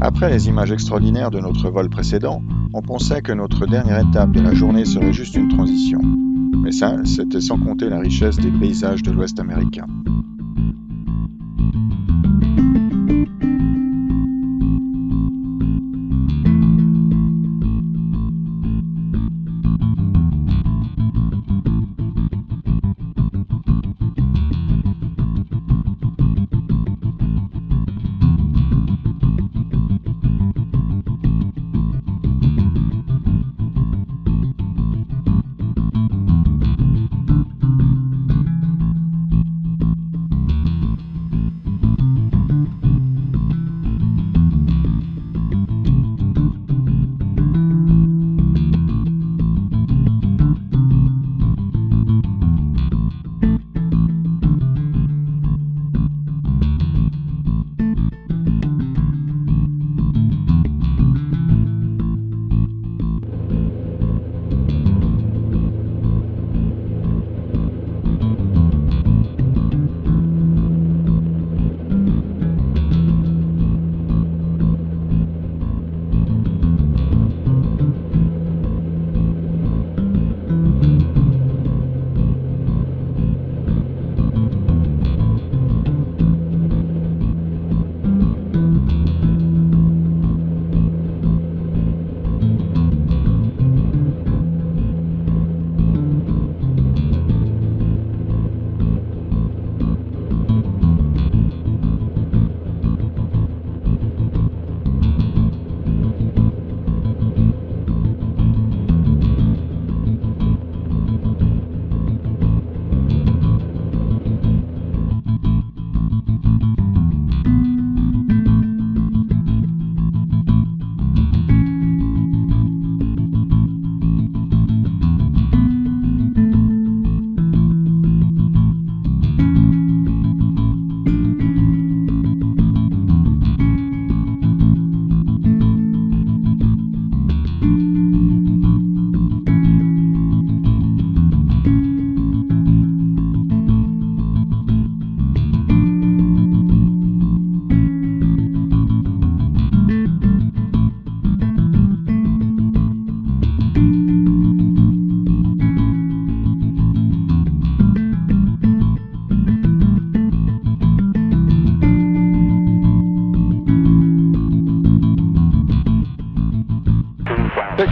Après les images extraordinaires de notre vol précédent, on pensait que notre dernière étape de la journée serait juste une transition. Mais ça, c'était sans compter la richesse des paysages de l'Ouest américain.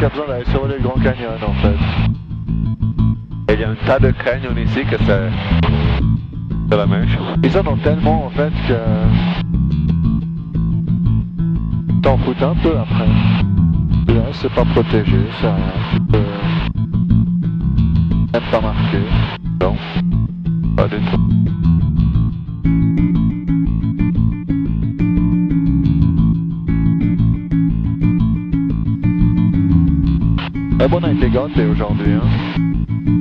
Qu'il y a besoin d'aller survoler le Grand Canyon en fait. Et il y a un tas de canyons ici que c'est c'est la même chose. Ils en ont tellement en fait que t'en fous un peu après. Là, c'est pas protégé, c'est rien. Même pas marqué. Non, pas du tout. Eh bon, on a été gâtés aujourd'hui. Hein.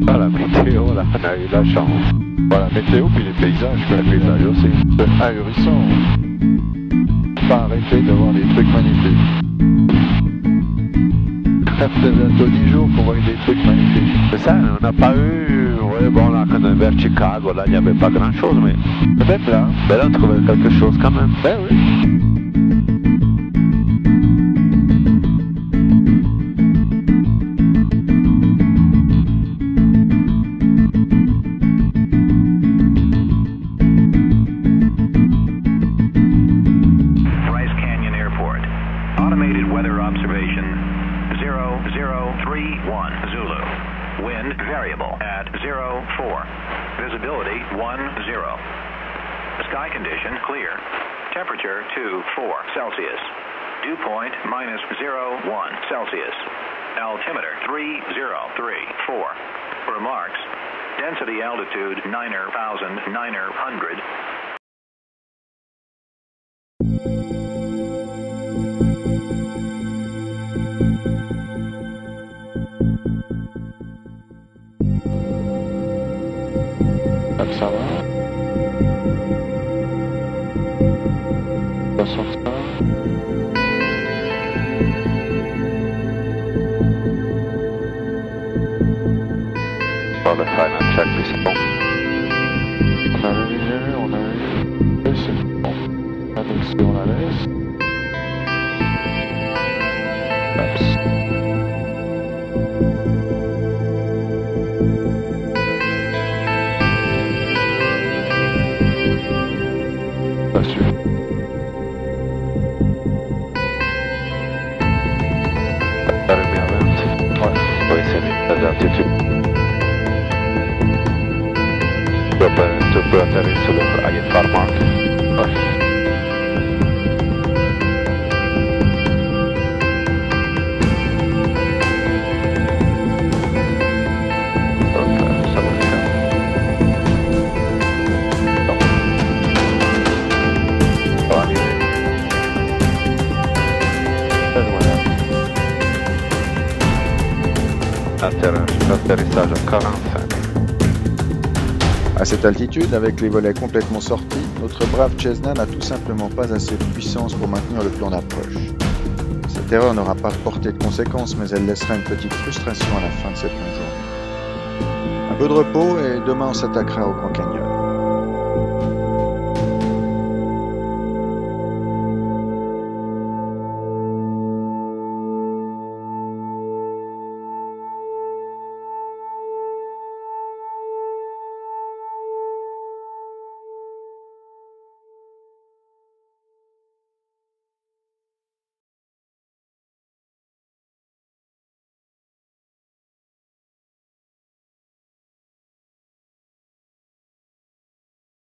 Ah, la météo, là, on a eu la chance. Voilà, météo puis les paysages. Les paysages aussi. C'est ahurissant. Pas arrêter de voir des trucs magnifiques. Ça fait bientôt 10 jours qu'on voit des trucs magnifiques. C'est ça, on n'a pas eu, ouais, bon, là, quand on est vers Chicago, là, il n'y avait pas grand chose, mais, Même là. mais là, on trouvait quelque chose quand même. Ben oui. Automated weather observation 0031 Zulu. Wind variable at 04. Visibility 10. Sky condition clear. Temperature 24 Celsius. Dew point minus 01 Celsius. Altimeter 3034. Remarks. Density altitude 9,900. Warszawa, Sosowca, Qualify and check this out. On arrive, on arrive, c'est bon. Attention à l'aise. maju Berapa itu berat dari seluruh ayat farmak Atterrage- L'atterrissage à 45. À cette altitude, avec les volets complètement sortis, notre brave Cessna n'a tout simplement pas assez de puissance pour maintenir le plan d'approche. Cette erreur n'aura pas porté de conséquences, mais elle laissera une petite frustration à la fin de cette même journée. Un peu de repos et demain on s'attaquera au Grand Canyon.